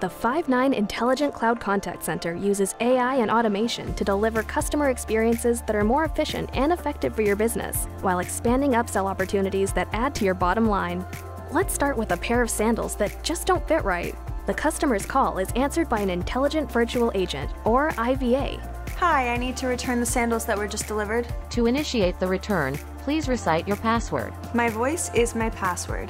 The Five9 Intelligent Cloud Contact Center uses AI and automation to deliver customer experiences that are more efficient and effective for your business, while expanding upsell opportunities that add to your bottom line. Let's start with a pair of sandals that just don't fit right. The customer's call is answered by an intelligent virtual agent, or IVA. Hi, I need to return the sandals that were just delivered. To initiate the return, please recite your password. My voice is my password.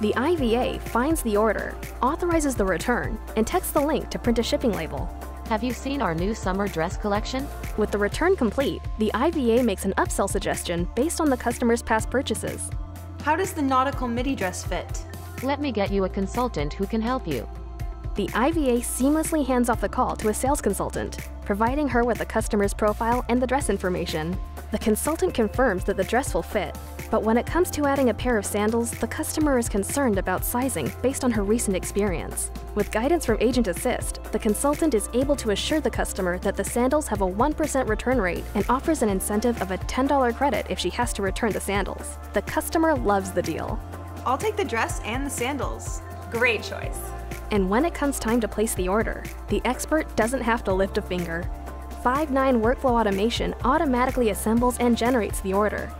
The IVA finds the order, authorizes the return, and texts the link to print a shipping label. Have you seen our new summer dress collection? With the return complete, the IVA makes an upsell suggestion based on the customer's past purchases. How does the nautical midi dress fit? Let me get you a consultant who can help you. The IVA seamlessly hands off the call to a sales consultant, providing her with the customer's profile and the dress information. The consultant confirms that the dress will fit, but when it comes to adding a pair of sandals, the customer is concerned about sizing based on her recent experience. With guidance from Agent Assist, the consultant is able to assure the customer that the sandals have a 1% return rate and offers an incentive of a $10 credit if she has to return the sandals. The customer loves the deal. I'll take the dress and the sandals. Great choice. And when it comes time to place the order, the expert doesn't have to lift a finger. Five9 Workflow Automation automatically assembles and generates the order.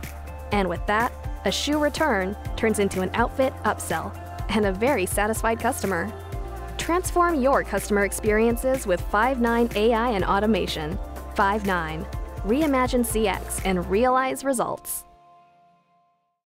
And with that, a shoe return turns into an outfit upsell and a very satisfied customer. Transform your customer experiences with Five9 AI and automation. Five9. Reimagine CX and realize results.